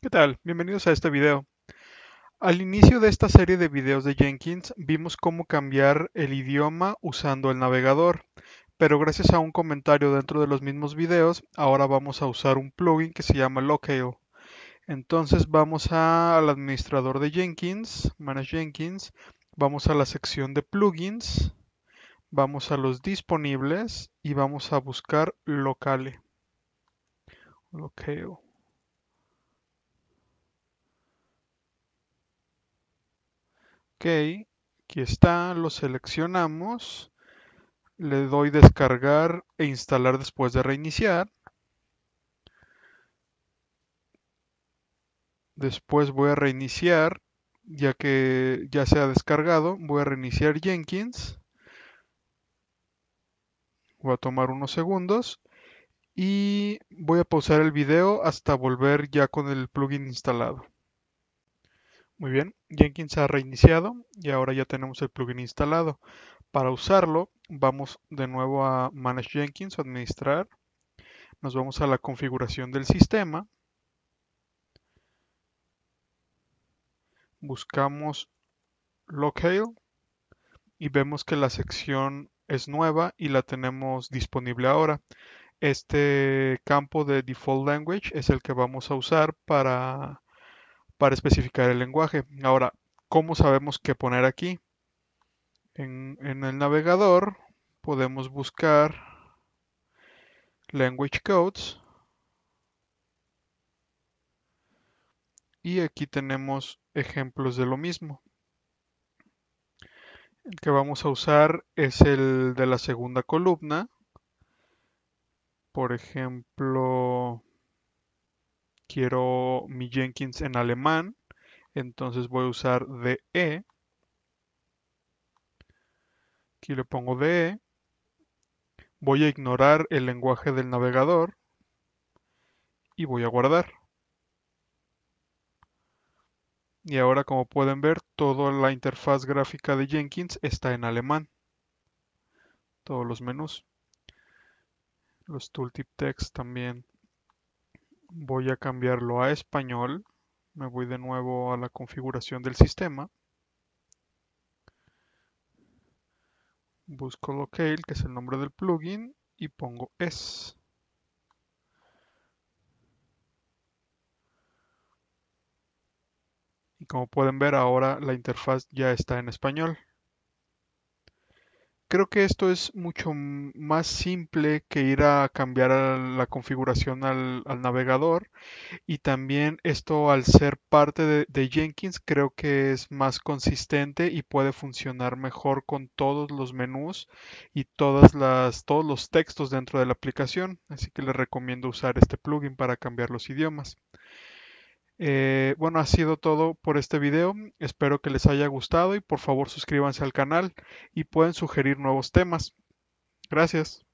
¿Qué tal? Bienvenidos a este video. Al inicio de esta serie de videos de Jenkins vimos cómo cambiar el idioma usando el navegador, pero gracias a un comentario dentro de los mismos videos, ahora vamos a usar un plugin que se llama Locale. Entonces vamos a- al administrador de Jenkins, Manage Jenkins, vamos a la sección de plugins, vamos a los disponibles y vamos a buscar Locale. Locale. Aquí está, lo seleccionamos, le doy descargar e instalar después de reiniciar. Después voy a reiniciar, ya que ya se ha descargado, voy a reiniciar Jenkins. Voy a tomar unos segundos y voy a pausar el video hasta volver ya con el plugin instalado. Muy bien, Jenkins ha reiniciado y ahora ya tenemos el plugin instalado. Para usarlo, vamos de nuevo a Manage Jenkins, Administrar. Nos vamos a la configuración del sistema. Buscamos Locale y vemos que la sección es nueva y la tenemos disponible ahora. Este campo de Default Language es el que vamos a usar para, para especificar el lenguaje. Ahora, ¿cómo sabemos qué poner aquí? En, el navegador podemos buscar Language Codes y aquí tenemos ejemplos de lo mismo. El que vamos a usar es el de la segunda columna. Por ejemplo, quiero mi Jenkins en alemán, entonces voy a usar DE. Aquí le pongo DE. Voy a ignorar el lenguaje del navegador y voy a guardar. Y ahora como pueden ver, toda la interfaz gráfica de Jenkins está en alemán. Todos los menús. Los tooltip text también. Voy a cambiarlo a español. Me voy de nuevo a la configuración del sistema. Busco locale, que es el nombre del plugin, y pongo es. Y como pueden ver ahora la interfaz ya está en español. Creo que esto es mucho más simple que ir a cambiar la configuración al, navegador y también esto al ser parte de, de, Jenkins creo que es más consistente y puede funcionar mejor con todos los menús y todas las, todos los textos dentro de la aplicación. Así que les recomiendo usar este plugin para cambiar los idiomas. Eh, bueno, ha sido todo por este video. Espero que les haya gustado y por favor suscríbanse al canal y pueden sugerir nuevos temas. Gracias.